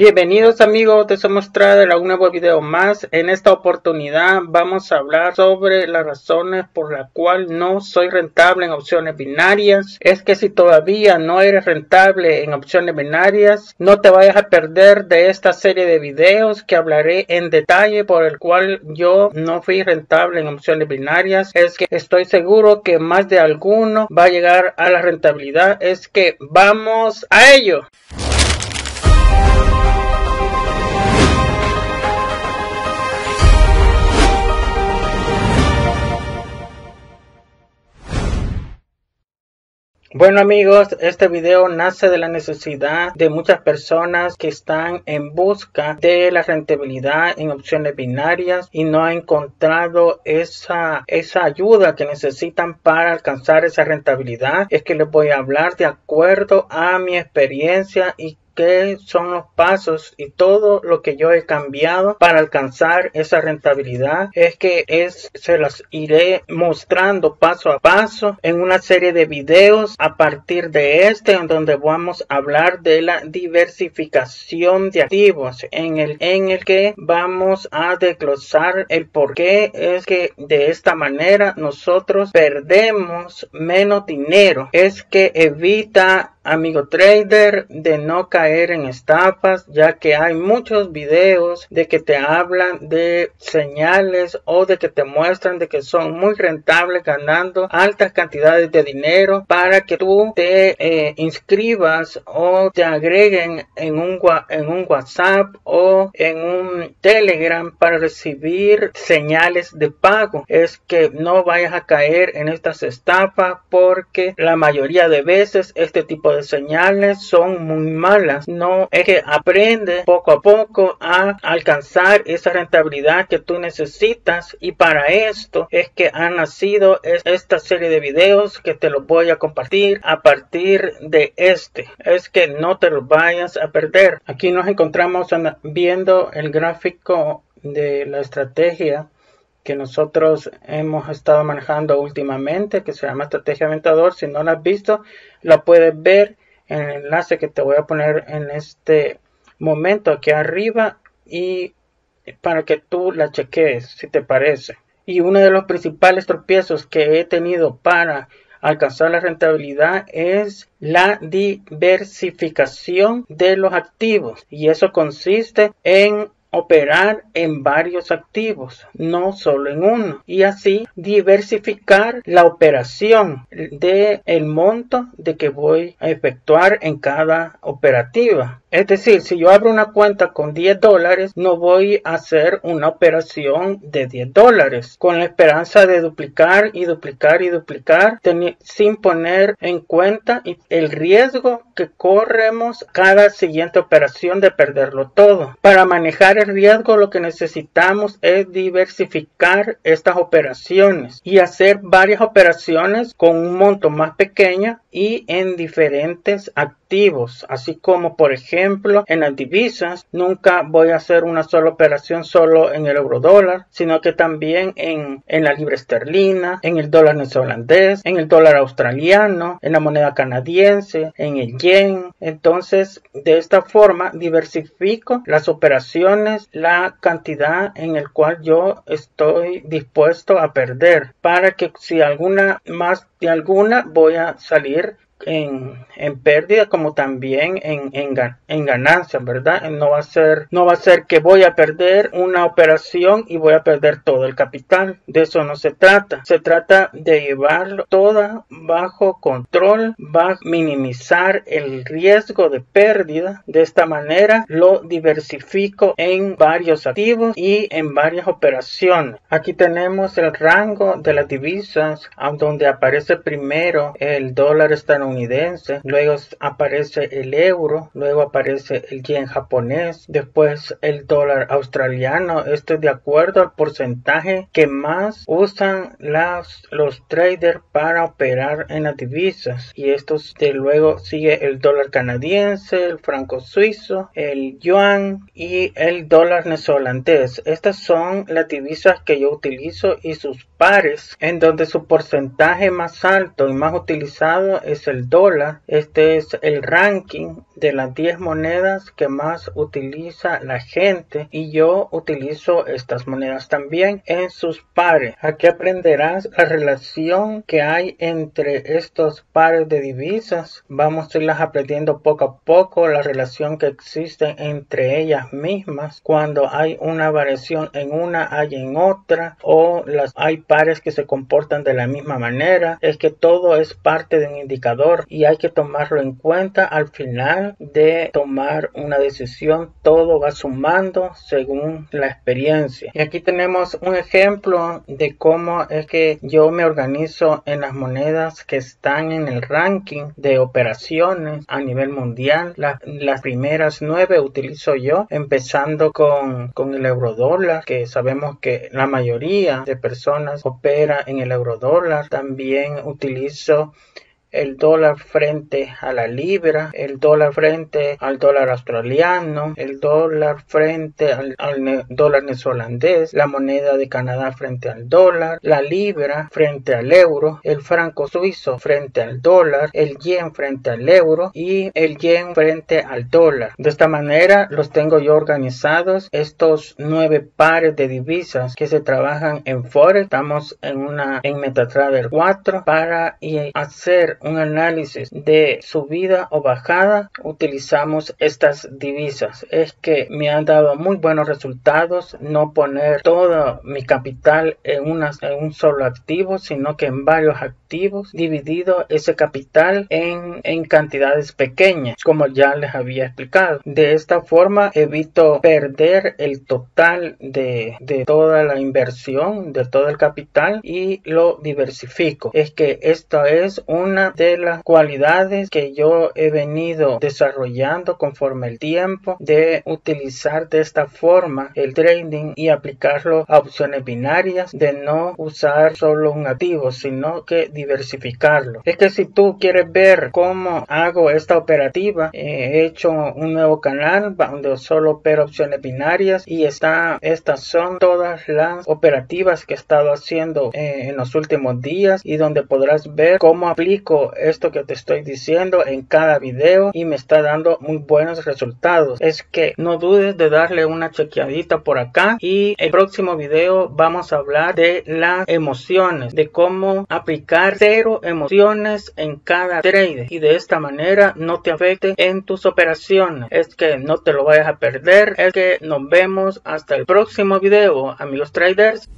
Bienvenidos amigos de Somos Trader a un nuevo video más. En esta oportunidad vamos a hablar sobre las razones por las cuales no soy rentable en opciones binarias. Es que si todavía no eres rentable en opciones binarias, no te vayas a perder de esta serie de videos que hablaré en detalle por el cual yo no fui rentable en opciones binarias. Es que estoy seguro que más de alguno va a llegar a la rentabilidad. Es que vamos a ello. Bueno amigos, este video nace de la necesidad de muchas personas que están en busca de la rentabilidad en opciones binarias y no han encontrado esa, esa ayuda que necesitan para alcanzar esa rentabilidad. Es que les voy a hablar de acuerdo a mi experiencia y son los pasos y todo lo que yo he cambiado para alcanzar esa rentabilidad es que es se las iré mostrando paso a paso en una serie de videos a partir de este en donde vamos a hablar de la diversificación de activos en el en el que vamos a desglosar el por qué es que de esta manera nosotros perdemos menos dinero. Es que evita amigo trader de no caer en estafas ya que hay muchos videos de que te hablan de señales o de que te muestran de que son muy rentables ganando altas cantidades de dinero para que tú te eh, inscribas o te agreguen en un, en un WhatsApp o en un Telegram para recibir señales de pago. Es que no vayas a caer en estas estafas porque la mayoría de veces este tipo de señales son muy malas. No es que aprende poco a poco a alcanzar esa rentabilidad que tú necesitas y para esto es que ha nacido esta serie de videos que te los voy a compartir a partir de este. Es que no te los vayas a perder. Aquí nos encontramos viendo el gráfico de la estrategia que nosotros hemos estado manejando últimamente, que se llama Estrategia Aventador. Si no la has visto, la puedes ver en el enlace que te voy a poner en este momento aquí arriba y para que tú la cheques si te parece. Y uno de los principales tropiezos que he tenido para alcanzar la rentabilidad es la diversificación de los activos y eso consiste en operar en varios activos, no solo en uno, y así diversificar la operación de el monto de que voy a efectuar en cada operativa. Es decir, si yo abro una cuenta con 10 dólares, no voy a hacer una operación de 10 dólares con la esperanza de duplicar y duplicar y duplicar sin poner en cuenta el riesgo que corremos cada siguiente operación de perderlo todo. Para manejar el riesgo lo que necesitamos es diversificar estas operaciones y hacer varias operaciones con un monto más pequeño y en diferentes activos, así como por ejemplo en las divisas, nunca voy a hacer una sola operación solo en el euro dólar, sino que también en, en la libra esterlina, en el dólar neozelandés, en el dólar australiano, en la moneda canadiense, en el yen. Entonces, de esta forma diversifico las operaciones, la cantidad en el cual yo estoy dispuesto a perder para que si alguna más de alguna voy a salir en, en pérdida como también en, en, en ganancia, ¿verdad? No va, a ser, no va a ser que voy a perder una operación y voy a perder todo el capital. De eso no se trata. Se trata de llevarlo todo bajo control, va a minimizar el riesgo de pérdida. De esta manera lo diversifico en varios activos y en varias operaciones. Aquí tenemos el rango de las divisas, donde aparece primero el dólar estadounidense luego aparece el euro, luego aparece el yen japonés, después el dólar australiano. Esto es de acuerdo al porcentaje que más usan los traders para operar en las divisas. Y estos de luego sigue el dólar canadiense, el franco suizo, el yuan y el dólar neozelandés. Estas son las divisas que yo utilizo y sus pares, en donde su porcentaje más alto y más utilizado es el dólar. Este es el ranking de las 10 monedas que más utiliza la gente y yo utilizo estas monedas también en sus pares. Aquí aprenderás la relación que hay entre estos pares de divisas. Vamos a irlas aprendiendo poco a poco la relación que existe entre ellas mismas. Cuando hay una variación en una hay en otra o las hay pares que se comportan de la misma manera. Es que todo es parte de un indicador y hay que tomarlo en cuenta al final de tomar una decisión. Todo va sumando según la experiencia. Y aquí tenemos un ejemplo de cómo es que yo me organizo en las monedas que están en el ranking de operaciones a nivel mundial. las primeras nueve utilizo yo, empezando con, con el euro dólar, que sabemos que la mayoría de personas opera en el euro dólar. También utilizo el dólar frente a la libra, el dólar frente al dólar australiano, el dólar frente al, dólar neozelandés, la moneda de Canadá frente al dólar, la libra frente al euro, el franco suizo frente al dólar, el yen frente al euro y el yen frente al dólar. De esta manera los tengo yo organizados estos nueve pares de divisas que se trabajan en Forex. Estamos en una en MetaTrader 4 para hacer un análisis de subida o bajada utilizamos estas divisas. Es que me han dado muy buenos resultados no poner todo mi capital en, un solo activo sino que en varios activos dividido ese capital en, cantidades pequeñas como ya les había explicado. De esta forma evito perder el total de toda la inversión de todo el capital y lo diversifico. Es que esto es una de las cualidades que yo he venido desarrollando conforme el tiempo de utilizar de esta forma el trading y aplicarlo a opciones binarias de no usar solo un activo sino que diversificarlo. Es que si tú quieres ver cómo hago esta operativa he hecho un nuevo canal donde solo opero opciones binarias y está estas son todas las operativas que he estado haciendo eh, en los últimos días y donde podrás ver cómo aplico esto que te estoy diciendo en cada video y me está dando muy buenos resultados. Es que no dudes de darle una chequeadita por acá y el próximo video vamos a hablar de las emociones, de cómo aplicar cero emociones en cada trade y de esta manera no te afecte en tus operaciones. Es que no te lo vayas a perder. Es que nos vemos hasta el próximo video, amigos traders.